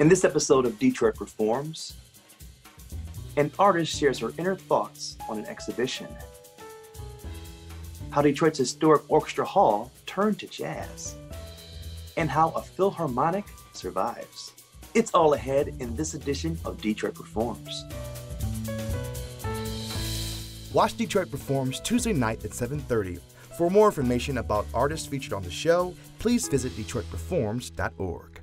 In this episode of Detroit Performs, an artist shares her inner thoughts on an exhibition. How Detroit's historic orchestra hall turned to jazz, and how a philharmonic survives. It's all ahead in this edition of Detroit Performs. Watch Detroit Performs Tuesday night at 7:30. For more information about artists featured on the show, please visit detroitperforms.org.